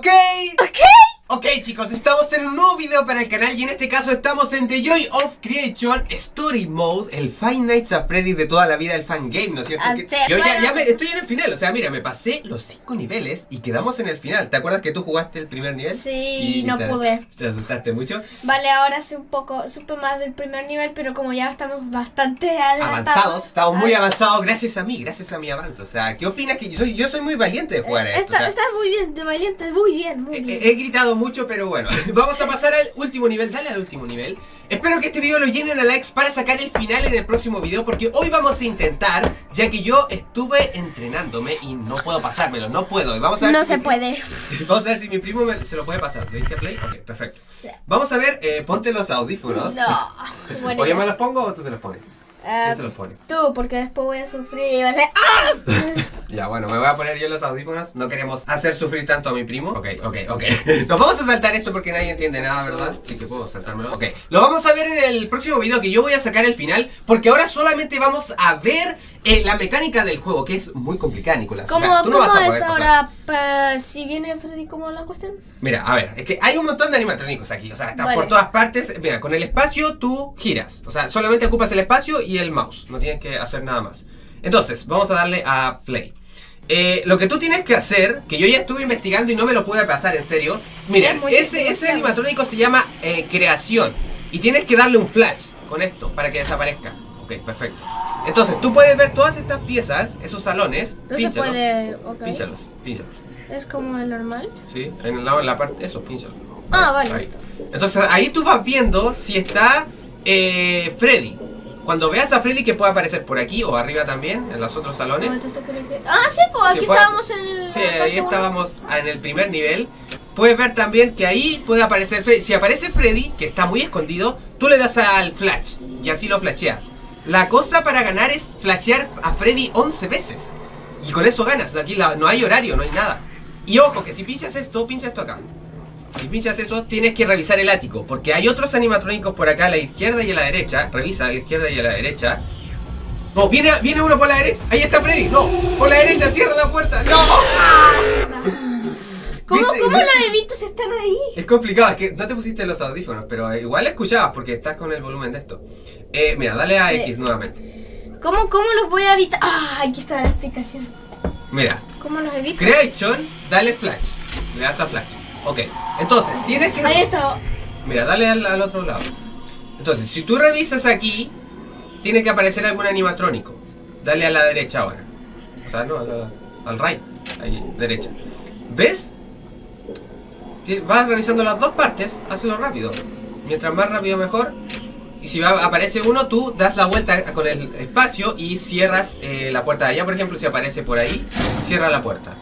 Ok. Ok. Ok chicos, estamos en un nuevo video para el canal y en este caso estamos en The Joy of Creation Story Mode, el Five Nights at Freddy's de toda la vida, el fan game, ¿no es cierto? Ah, Que- yo ya, bueno. ya me, estoy en el final, o sea, mira, me pasé los cinco niveles y quedamos en el final. ¿Te acuerdas que tú jugaste el primer nivel? Sí, no te- pude. ¿Te asustaste mucho? Vale, ahora sé un poco, supe más del primer nivel, pero como ya estamos bastante. Avanzados, estamos muy ah, avanzados gracias a mí, gracias a mi avance. O sea, ¿qué opinas que yo soy, yo soy muy valiente de jugar a esto? o Está, sea, estás muy bien, de valiente, muy bien, muy He, bien. he gritado mucho, pero bueno. Vamos a pasar al último nivel. Dale al último nivel. Espero que este video lo llenen a likes para sacar el final en el próximo video. Porque hoy vamos a intentar, ya que yo estuve entrenándome y no puedo pasármelo. No puedo. Y vamos a ver no si se puede. Vamos a ver si mi primo me- se lo puede pasar. ¿Le diste play? Ok, perfecto. Vamos a ver, eh, ponte los audífonos. No. Bueno, ¿O yo me los pongo o tú te los pones? Ah, ¿Quién se los pone? Tú, porque después voy a sufrir y va a ser. ¡Ah! Ya, bueno, me voy a poner yo los audífonos. No queremos hacer sufrir tanto a mi primo. Ok, ok, ok. Nos vamos a saltar esto porque nadie entiende nada, ¿verdad? Sí que puedo saltármelo. Ok, lo vamos a ver en el próximo video que yo voy a sacar el final. Porque ahora solamente vamos a ver eh, la mecánica del juego, que es muy complicada, Nicolás. O ¿Cómo, sea, tú no cómo vas a es poder ahora? pa- si viene Freddy, ¿cómo la cuestión? Mira, a ver, es que hay un montón de animatrónicos aquí, o sea, están Vale. por todas partes. Mira, con el espacio tú giras, o sea, solamente ocupas el espacio y el mouse, no tienes que hacer nada más. Entonces, vamos a darle a play. Eh, lo que tú tienes que hacer, que yo ya estuve investigando y no me lo pude pasar en serio, mira, Es ese, ese animatrónico se llama eh, creación y tienes que darle un flash con esto para que desaparezca. Ok, perfecto. Entonces, tú puedes ver todas estas piezas, esos salones, No pínchalos, se puede. ok. pínchalos, pínchalos. Es como el normal. Sí, en el lado, en la parte, eso, pínchalo. Ah, vale, Ahí. Entonces ahí tú vas viendo si está eh, Freddy. Cuando veas a Freddy que puede aparecer por aquí o arriba también, en los otros salones. Ah, sí, pues aquí estábamos en el. Sí, ahí estábamos en el primer nivel. Puedes ver también que ahí puede aparecer Freddy. Si aparece Freddy, que está muy escondido, tú le das al flash y así lo flasheas. La cosa para ganar es flashear a Freddy 11 veces. Y con eso ganas. Aquí no hay horario, no hay nada. Y ojo, que si pinchas esto, pincha esto acá. Si pinchas eso, tienes que revisar el ático. Porque hay otros animatrónicos por acá a la izquierda y a la derecha. Revisa a la izquierda y a la derecha. No, viene, viene uno por la derecha. Ahí está Freddy. No, por la derecha, cierra la puerta. No. ¿Cómo, ¿Viste? cómo los evitos están ahí? Es complicado, es que no te pusiste los audífonos, pero igual escuchabas porque estás con el volumen de esto. Eh, mira, dale a Sí. X nuevamente. ¿Cómo, ¿Cómo los voy a evitar? Ah, aquí está la explicación. Mira, ¿Cómo los evito? Creation, dale flash. Le das a flash. Ok, entonces tienes que. Ahí está. Mira, dale al, al otro lado. Entonces, si tú revisas aquí, tiene que aparecer algún animatrónico. Dale a la derecha ahora. O sea, no, a la- al right. Ahí, derecha. ¿Ves? Vas revisando las dos partes, hazlo rápido. Mientras más rápido mejor. Y si va- aparece uno, tú das la vuelta con el espacio y cierras eh, la puerta de allá. Por ejemplo, si aparece por ahí, cierra la puerta.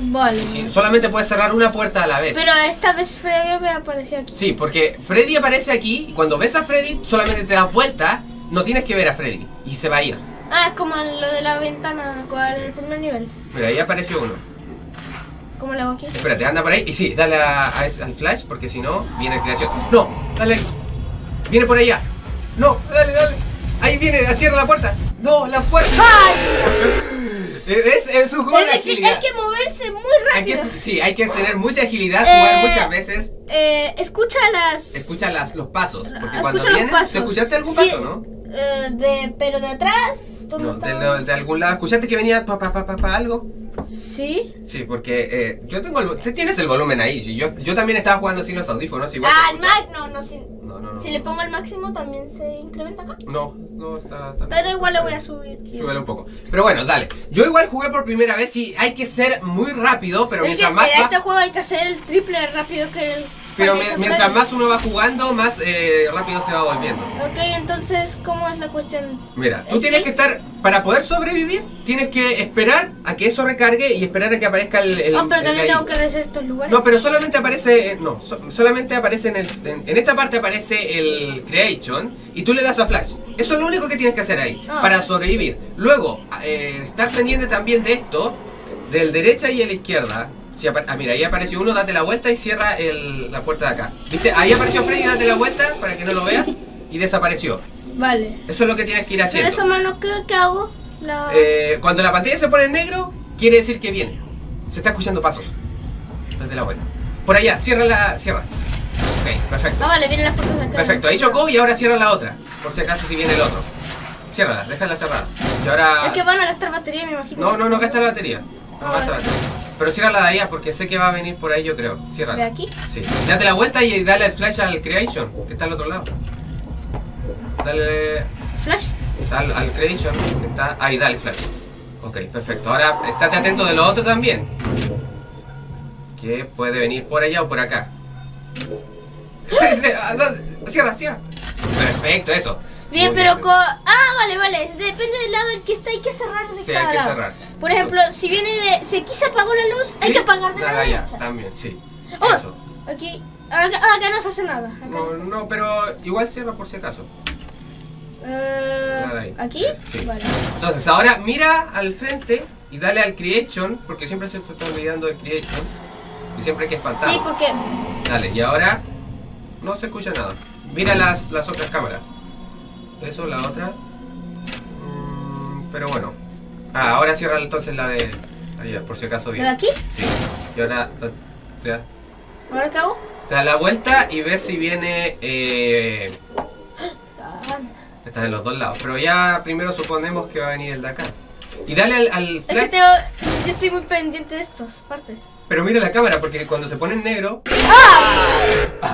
Vale. Solamente puedes cerrar una puerta a la vez. Pero esta vez Freddy me apareció aquí. Sí, porque Freddy aparece aquí y cuando ves a Freddy solamente te das vuelta, no tines que ver a Freddy y se va a ir. Ah, es como lo de la ventana, el primer nivel. Mira, ahí apareció uno. ¿Cómo lo hago aquí? Espérate, anda por ahí y sí, dale a- al flash porque si no, viene creación. No, dale. Viene por allá. No, dale, dale. Ahí viene, cierra la puerta. No, la puerta. Es, es un juego de Hay que, agilidad. hay que moverse muy Hay que- rápido. sí, hay que tener mucha agilidad, jugar Eh, muchas veces. Eh, escucha las. Escucha las, los pasos. Porque escucha cuando vienen, pasos. ¿te escuchaste algún Sí, paso, no? eh, de, pero de atrás. ¿Dónde No, de, de- de algún lado. ¿Escuchaste que venía pa, pa, pa, pa, pa, algo? Sí. Sí, porque eh, yo tengo el, tú tienes el volumen ahí. yo, yo también estaba jugando sin los audífonos. Igual Ah, el max. No, no, si, No, no, no. si le pongo el máximo también se incrementa acá. No, no, está, está Pero igual le voy a subir. Súbele un poco. Pero bueno, dale. Yo igual jugué por primera vez y hay que ser muy rápido, pero Es que mientras más en este juego hay que hacer el triple rápido que el. Pero mientras más uno va jugando, más eh, rápido se va volviendo. Ok, entonces, ¿cómo es la cuestión? Mira, tú ¿El tienes que estar, para poder sobrevivir, tienes que esperar a que eso recargue y esperar a que aparezca el... el- Ah, pero el también tengo que rehacer estos lugares. No, pero solamente aparece, eh, no, so- solamente aparece en, el, en, en esta parte aparece el creation y tú le das a flash. Eso es lo único que tienes que hacer ahí Ah. para sobrevivir. Luego, eh, estar pendiente también de esto, del derecha y a la izquierda. Si ah, mira, ahí apareció uno, date la vuelta y cierra el- la puerta de acá. ¿Viste? Ahí apareció Freddy, date la vuelta para que no lo veas y desapareció. Vale. Eso es lo que tienes que ir Pero haciendo. esa mano, ¿qué, qué hago? La... Eh, cuando la pantalla se pone en negro, quiere decir que viene. Se está escuchando pasos. date la vuelta. Por allá, cierra la. Cierra. Ok, perfecto. Ah, vale, vienen las puertas de acá. Perfecto, ahí chocó y ahora cierra la otra. Por si acaso si viene el otro. Ciérrala, déjala cerrada. Y ahora. Es que van a gastar batería, me imagino. No, no, no gasta la batería. No Ah, gasta la vale. batería. Pero ciérrala de allá porque sé que va a venir por ahí, yo creo. Ciérrala. ¿De aquí? Sí. Date la vuelta y dale el flash al Creation, que está al otro lado. Dale Flash. al, al Creation, que está. Ahí, dale flash. Ok, perfecto. Ahora estate atento de lo otro también. Que puede venir por allá o por acá. Sí, sí, ah, cierra, cierra. Perfecto, eso. Bien, pero con... Ah, vale, vale. Depende del lado del que está, hay que cerrar de Sí, cada hay que lado. cerrar. Por ejemplo, si viene de... Si aquí se apagó la luz, hay Sí, que apagar de la allá, derecha. También, sí. Oh. Eso. Aquí... Acá, ah, acá no se hace nada. No, hace- no, pero igual cierra por si acaso. Eh, Nada ahí. ¿Aquí? Sí. Vale. Entonces, ahora mira al frente y dale al Creation, porque siempre se está olvidando del Creation. Y siempre hay que espantarlo. Sí, porque... Dale, y ahora no se escucha nada. Mira las, las otras cámaras. Eso, la otra. Mm, pero bueno. Ah, ahora cierra entonces la de. Allá, por si acaso ¿La bien. de aquí? Sí. Y ahora te, da- ¿Ahora qué hago? te da la vuelta y ves si viene. Eh, Ah, está en los dos lados. Pero ya primero suponemos que va a venir el de acá. Y dale al, al Es que flash. Yo estoy muy pendiente de estas partes. Pero mira la cámara, porque cuando se pone en negro. ¡Ah!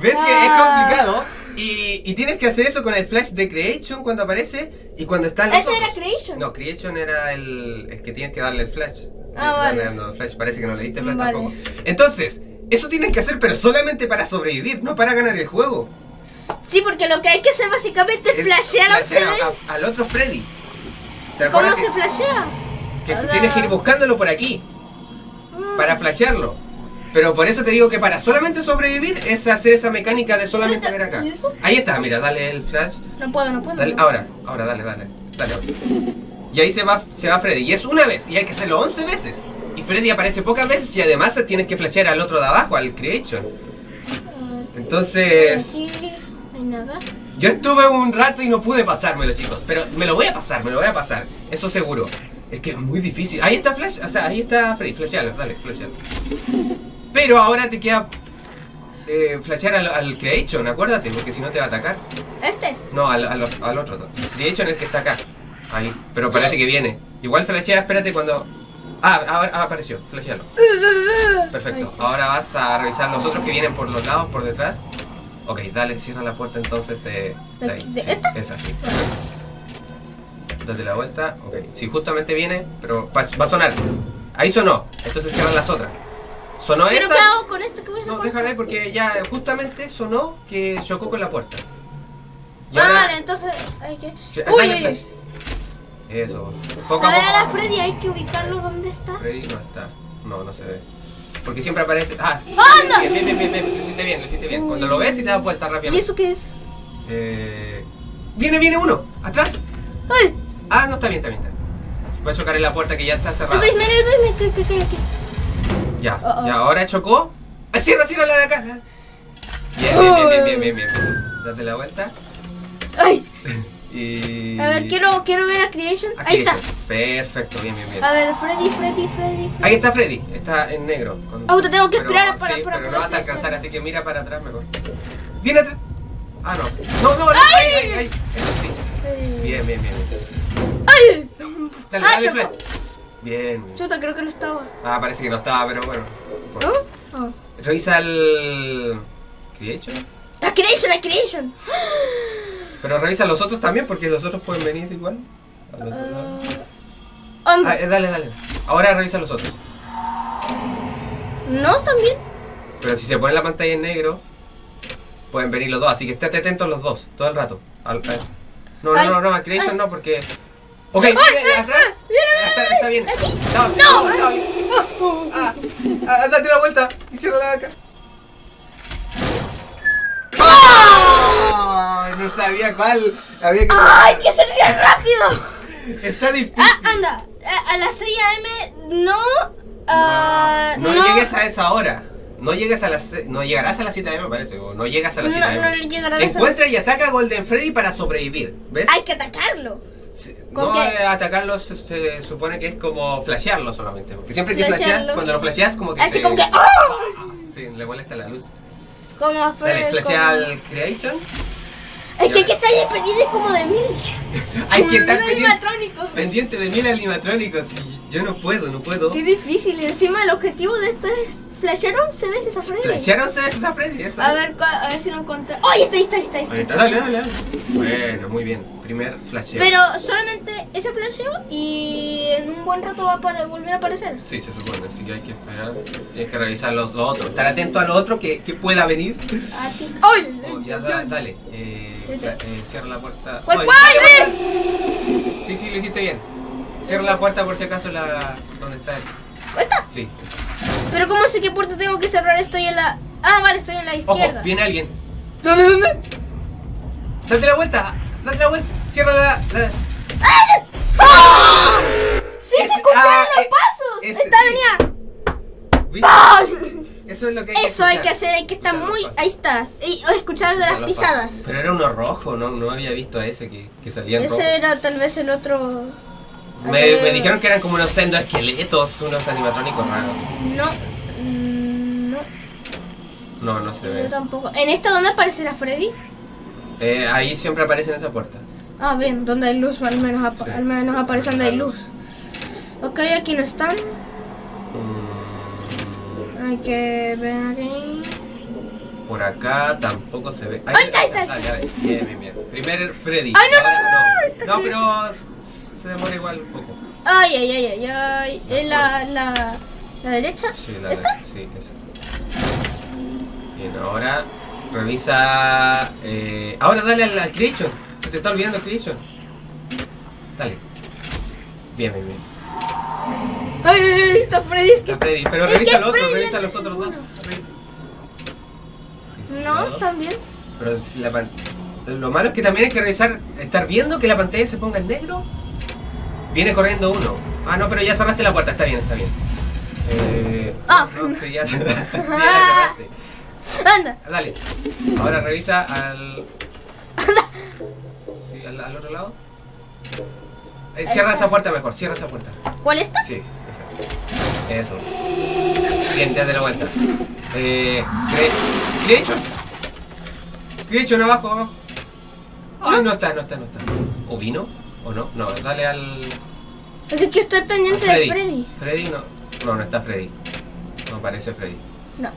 ¿Ves que es complicado? Y, y tienes que hacer eso con el flash de Creation cuando aparece y cuando está los Ese ojos. era Creation. No, Creation era el, el que tienes que darle el flash. Ah, Darle vale. al flash, parece que no le diste flash Vale. tampoco. Entonces, eso tienes que hacer, pero solamente para sobrevivir, no para ganar el juego. Sí, porque lo que hay que hacer básicamente es flashear a al otro Freddy. ¿Te ¿Cómo se flashea? que O sea- tienes que ir buscándolo por aquí Mm. para flashearlo. Pero por eso te digo que para solamente sobrevivir es hacer esa mecánica de solamente ver acá. Ahí está, mira, dale el flash. No puedo, no puedo. Dale, ahora, ahora, dale, dale. Dale. Y ahí se va, se va Freddy. Y es una vez, y hay que hacerlo 11 veces. Y Freddy aparece pocas veces y además tienes que flashear al otro de abajo, al Creation. Entonces, yo estuve un rato y no pude pasármelo, chicos. Pero me lo voy a pasar, me lo voy a pasar. Eso seguro. Es que es muy difícil. Ahí está Flash, o sea, ahí está Freddy. Flashealo, dale, flashealo. Pero ahora te queda eh, flashear al, al Creation, acuérdate, porque si no te va a atacar. Este. No, al, al, al otro. Creation es el que está acá. Ahí. Pero parece que viene. Igual flashea, espérate cuando. Ah, ahora ah, apareció. Flashealo. Perfecto. Ahora vas a revisar los otros que vienen por los lados, por detrás. Ok, dale, cierra la puerta entonces de. ¿De- ahí. de Sí, esta? Esa, sí. Date la vuelta. Ok. Si justamente viene, pero va a sonar. Ahí sonó. Entonces cierran las otras. Sonó ¿Pero esa. qué hago con esto? ¿Qué voy a hacer No, déjala ahí porque ya justamente sonó que chocó con la puerta. Y Ah, ahora- vale, entonces hay que... Uy. Eso. Poco a A ver, a. Freddy hay que ubicarlo donde está. Freddy no está. No, no se ve. Porque siempre aparece. Ah, ¡Anda! bien, bien, bien, bien. Lo hiciste bien, lo hiciste bien. Uy. Cuando lo ves y te das vuelta ¿Y rápidamente. eso qué es? Eh... Viene, viene uno. Atrás. ¡Ay! Ah, no está bien, está bien. Está bien. Va a chocar en la puerta que ya está El cerrada. basement, el basement, que, que, que, que. Ya, Oh, oh. ya, ahora chocó. Ah, Cierra, cierra la de acá. Bien, bien, bien, bien, bien, bien, bien. Date la vuelta. ¡Ay! Y. A ver, quiero, quiero ver a Creation. Ahí está. Perfecto, bien, bien, bien. A ver, Freddy, Freddy, Freddy, Freddy. Ahí está Freddy, está en negro. con- Ah, te tengo que pero- esperar para- sí, para pero no vas a alcanzar, así que mira para atrás mejor. Viene atrás. Ah, no. No, no, ahí, ahí, ahí. Eso sí. Bien, bien, bien. ¡Ay! Dale, Ah, dale. Bien. bien. Chuta, creo que no estaba. Ah, parece que no estaba, pero bueno. ¿No? Ah. Revisa el. ¿Creation? ¡La Creation, la Creation! Pero revisa los otros también, porque los otros pueden venir igual. Al. Ah. Ah, eh, dale, dale. Ahora revisa los otros. ¿No están bien? Pero si se pone la pantalla en negro, pueden venir los dos. Así que estate atento a los dos, todo el rato. Al- no, no, no, no, a Creation no, porque. Ok, atrás. Está, está bien. ¡No! está bien. Ah, ah, date la vuelta y cierra la acá. ¡Ah! No sabía cuál había que. ¡Ay, que ser bien rápido! Está difícil. Ah, anda. A, a las 6 a.m. no. ah, no, llegues a esa hora. No llegues a las no llegarás a las 7 me parece, o no llegas a las 7 No, no las- Encuentra y ataca a Golden Freddy para sobrevivir. ¿Ves? Hay que atacarlo. Sí, ¿Con No qué? eh, atacarlos se, se supone que es como flashearlos solamente. Porque siempre que flasheas, cuando lo flasheas como que Así se- como que, ¡ah! Sí, le molesta la luz. Como fue. Dale, flashea como- al Creation. Es que aquí está ahí pendiente como de mil. Hay como que de estar mil pendiente, animatrónicos. pendiente de mil animatrónicos y yo no puedo, no puedo. Qué difícil. Y encima el objetivo de esto es flashear 11 veces a Freddy. Flashear 11 veces a Freddy, eso. A ver, a ver si lo encontré. ¡Oh, ahí está, ahí está, ahí está! ahí está! Dale, dale, dale. Bueno, muy bien. Primer flasheo. Pero solamente ese flasheo y en un buen rato va a volver a aparecer. Sí, se supone, así que hay que esperar. Tienes que revisar los, lo otro. Estar atento a lo otro que, que pueda venir. A ti. ¡Ay! Oh, ya, da- dale. Eh, eh, cierra la puerta. ¿Cuál? Sí, sí, lo hiciste bien. Cierra la puerta por si acaso la... ¿Dónde está eso? ¿Esta? Sí. Pero ¿cómo sé qué puerta tengo que cerrar? Estoy en la... Ah, vale, estoy en la Ojo, izquierda. viene alguien. ¿Dónde, dónde? Date la vuelta. Date la vuelta. Cierra la... la- ¡Sí, Ese- se escucharon ah, los eh, pasos! ese, ¡Está, sí. venía! ¡Ah! Eso es lo que hay que Eso hay escuchar. que hacer, hay que estar muy... Ahí está. Y escuchar de las pisadas. Pero era uno rojo, no, no había visto a ese que, que salía rojo. Ese era tal vez el otro... Me, Eh, me dijeron que eran como unos sendos esqueletos, unos animatrónicos raros. No. Mm, No, No, no se yo ve. tampoco. ¿En esta dónde aparecerá Freddy? Eh, ahí siempre aparece en esa puerta. Ah, bien, donde hay luz, al menos, apa- Sí. al menos aparece donde hay luz. Ok, aquí no están. Mm, Hay que ver aquí. por acá tampoco se ve. Ahí está, ahí está, ahí está. dale. Bien, bien, bien. Primer Freddy. Ay, no, no, Ahora no, no, no, No, Freddy. pero se demora igual un poco. Ay, ay, ay, ay, ay. ¿Es la, la, la derecha? Sí, la ¿Esta? Sí, esa. Bien, ahora revisa. Eh, ahora dale al, al Creation. Se te está olvidando el Creation. Dale. Bien, bien, bien. Ay, ay, ay, está Freddy. Es que Está Freddy, pero revisa que el otro, Freddy revisa los otros dos. No, están bien. Pero si la pan- Lo malo es que también hay que revisar, estar viendo que la pantalla se ponga en negro. Viene corriendo uno. Ah, no, pero ya cerraste la puerta, está bien, está bien. Eh, Ah. no, sí, ya, la cerraste. Anda. Dale. Ahora revisa al. Sí, al, al otro lado. Eh, cierra esa puerta mejor, cierra esa puerta. ¿Cuál está? Sí, exacto. Eso. Bien, date la vuelta. Eh. Cre Creation. Creation abajo, abajo. Ay, no está, no está, no está. ¿O vino? ¿O no? No, dale al. Es que estoy pendiente de Freddy. Freddy no. No, no está Freddy. No aparece Freddy. No.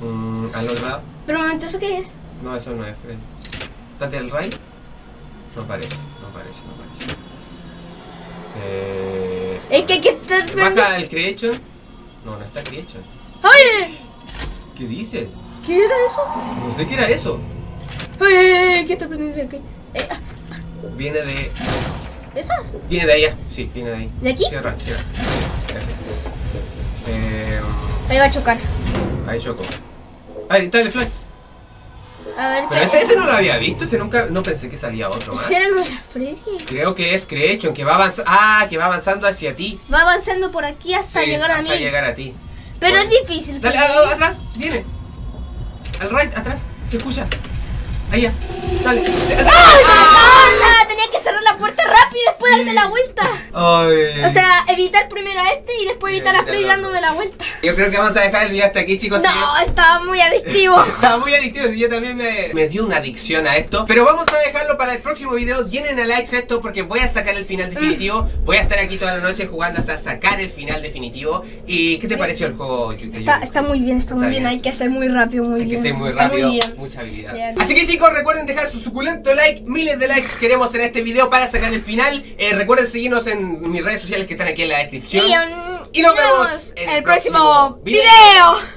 Mm, al otro lado. Pero ¿eso qué es? No, eso no es Freddy. Date al right. No aparece, no aparece, no aparece. Eh. Es que hay que estar. Baja el Creation. No, no está Creation. ¡Ay! ¿Qué dices? ¿Qué era eso? No sé qué era eso. ¡Ay, ay, ay! ¿Qué estoy pendiente de aquí? Eh, ah, Viene de. ¿Esta? Viene de allá. Sí, viene de ahí. ¿De aquí? Cierra, cierra. Eh, Ahí va a chocar. ahí choco. Ahí está el flash. A ver, Pero ¿qué ese, ese no lo había visto, ese nunca. No pensé que salía otro más. ¿Ese era Freddy? Creo que es Creation, que va avanzando. Ah, que va avanzando hacia ti. Va avanzando por aquí hasta Sí, llegar a hasta mí. llegar a ti. Pero Bueno. es difícil. Dale, a- a- atrás, viene. Al right, atrás, se escucha. Allá, dale. ¡Ah! Tenía que cerrar la puerta rápido y después darme la vuelta. Ay. O sea, evitar primero a este y después Sí, evitar a Freddy dándome la vuelta. Yo creo que vamos a dejar el video hasta aquí, chicos. No, estaba muy adictivo. Estaba muy adictivo, y yo también me, me dio una adicción a esto. Pero vamos a dejarlo para el próximo video. Llenen a likes esto porque voy a sacar el final definitivo. Voy a estar aquí toda la noche jugando hasta sacar el final definitivo. ¿Y qué te pareció el juego? Está, está muy bien, está muy Está bien. bien. Hay que hacer muy rápido, muy Hay bien. que ser muy Está rápido, bien. mucha habilidad. Bien. Así que chicos, recuerden dejar su suculento like, miles de likes queremos en este video para sacar el final. Eh, recuerden seguirnos en mis redes sociales que están aquí en la descripción. Um, Y nos vemos en el el próximo próximo video. video.